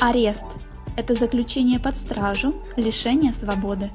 Арест – это заключение под стражу, лишение свободы.